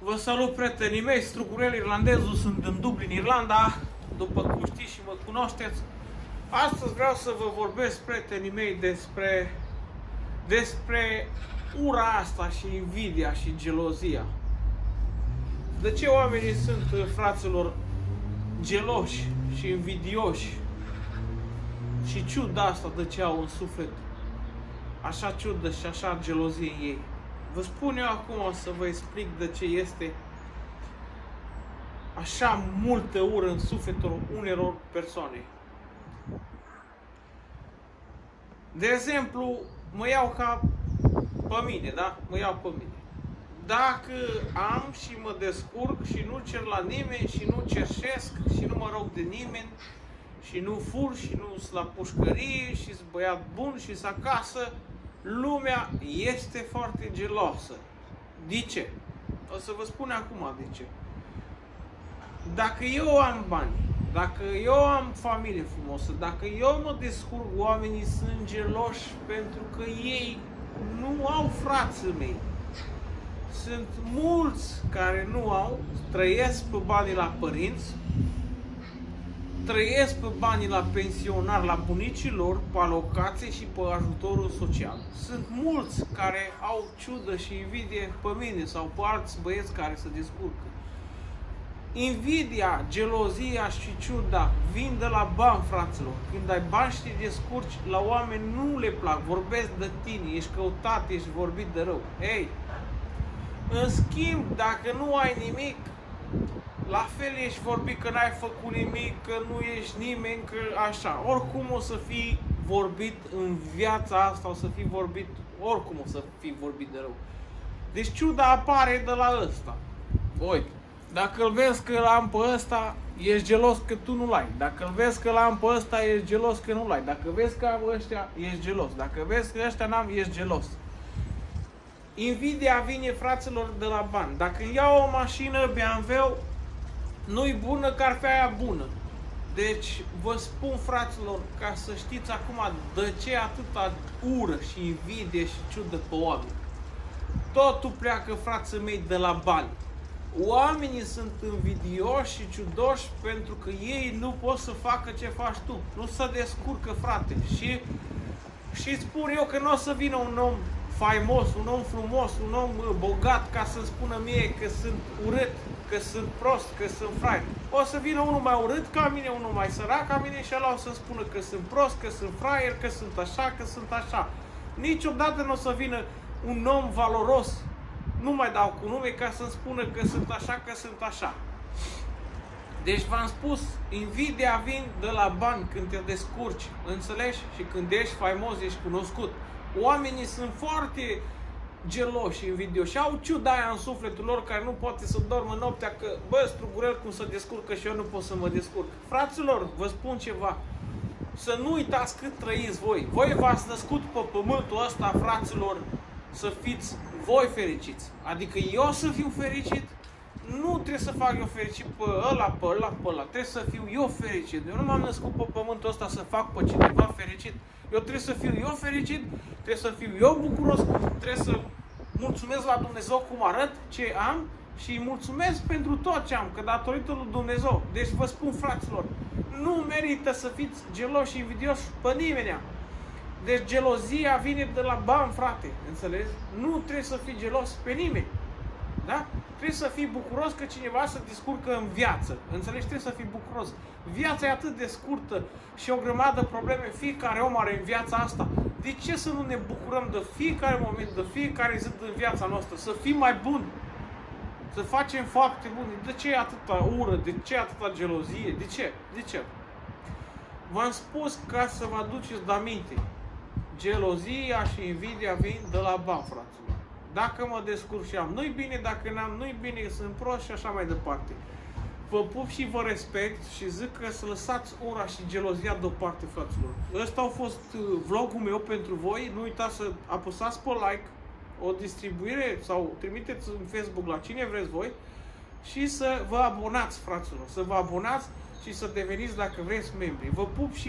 Vă salut prietenii mei, Strucurel Irlandezul, sunt în Dublin, Irlanda, după cum știți și mă cunoașteți. Astăzi vreau să vă vorbesc, prietenii mei, despre, despre ura asta și invidia și gelozia. De ce oamenii sunt, fraților, geloși și invidioși? Și ciuda asta de ce au în suflet așa ciudă și așa gelozie în ei. Vă spun eu acum o să vă explic de ce este așa multă ură în sufletul unor persoane. De exemplu, mă iau ca pe mine, da? Mă iau pe mine. Dacă am și mă descurc și nu cer la nimeni și nu cerșesc și nu mă rog de nimeni și nu fur și nu sunt la pușcărie și sunt băiat bun și sunt acasă, lumea este foarte geloasă. De ce? O să vă spun acum de ce. Dacă eu am bani, dacă eu am familie frumoasă, dacă eu mă descurc, oamenii sunt geloși pentru că ei nu au frații mei. Sunt mulți care nu au, trăiesc pe banii la părinți, trăiesc pe banii la pensionar, la bunicii lor, pe alocație și pe ajutorul social. Sunt mulți care au ciudă și invidie pe mine sau pe alți băieți care se descurcă. Invidia, gelozia și ciuda vin de la bani, fraților. Când ai bani și te descurci, la oameni nu le plac, vorbesc de tine, ești căutat, ești vorbit de rău. Ei, în schimb, dacă nu ai nimic, la fel ești vorbit că n-ai făcut nimic, că nu ești nimeni, că așa. Oricum o să fii vorbit în viața asta, o să fii vorbit, oricum o să fii vorbit de rău. Deci ciuda apare de la ăsta. Uite, dacă îl vezi că l-am pe ăsta, ești gelos că tu nu-l ai. Dacă îl vezi că l-am pe ăsta, ești gelos că nu-l ai. Dacă vezi că am ăștia, ești gelos. Dacă vezi că ăștia n-am, ești gelos. Invidia vine fraților de la bani. Dacă iau o mașină BMW, nu-i bună aia bună. Deci vă spun fraților, ca să știți acum de ce atâta ură și invidie și ciudă pe oameni. Totul pleacă, frații mei, de la bani. Oamenii sunt invidioși și ciudoși pentru că ei nu pot să facă ce faci tu. Nu se descurcă, frate. Și, și spun eu că nu o să vină un om faimos, un om frumos, un om bogat ca să spună mie că sunt urât, că sunt prost, că sunt fraie. O să vină unul mai urât ca mine, unul mai sărac ca mine și ăla o să spună că sunt prost, că sunt fraier, că sunt așa, că sunt așa. Niciodată nu o să vină un om valoros, nu mai dau cu nume, ca să-mi spună că sunt așa, că sunt așa. Deci v-am spus, invidia vin de la bani când te descurci, înțelegi? Și când ești faimos, ești cunoscut. Oamenii sunt foarte geloși, invidioși, au ciuda aia în sufletul lor care nu poate să dormă noaptea că, bă, strugurel cum să descurcă și eu nu pot să mă descurc. Fraților, vă spun ceva, să nu uitați cât trăiți voi. Voi v-ați născut pe pământul ăsta, fraților, să fiți voi fericiți. Adică eu să fiu fericit, nu trebuie să fac eu fericit pe ăla, pe ăla, pe ăla. Trebuie să fiu eu fericit. Eu nu m-am născut pe pământul ăsta să fac pe cineva fericit. Eu trebuie să fiu eu fericit, trebuie să fiu eu bucuros, trebuie să mulțumesc la Dumnezeu cum arăt, ce am și îi mulțumesc pentru tot ce am, că datorită lui Dumnezeu. Deci vă spun, fraților, nu merită să fiți geloși și invidioși pe nimeni. Deci gelozia vine de la bani, frate, înțelegi? Nu trebuie să fii gelos pe nimeni. Da? Trebuie să fii bucuros că cineva se descurcă în viață. Înțelegi? Trebuie să fii bucuros. Viața e atât de scurtă și o grămadă probleme fiecare om are în viața asta. De ce să nu ne bucurăm de fiecare moment, de fiecare zi din viața noastră? Să fim mai buni. Să facem fapte bune. De ce e atâta ură? De ce e atâta gelozie? De ce? De ce? V-am spus ca să vă aduceți de aminte. Gelozia și invidia vin de la bani, fraților. Dacă mă descurc și am, nu-i bine, dacă n-am, nu-i bine, sunt prost și așa mai departe. Vă pup și vă respect și zic că să lăsați ura și gelozia deoparte, fraților. Ăsta a fost uh, vlogul meu pentru voi. Nu uitați să apăsați pe like, o distribuire sau trimiteți în Facebook la cine vreți voi și să vă abonați, fraților. Să vă abonați și să deveniți, dacă vreți, membri. Vă pup și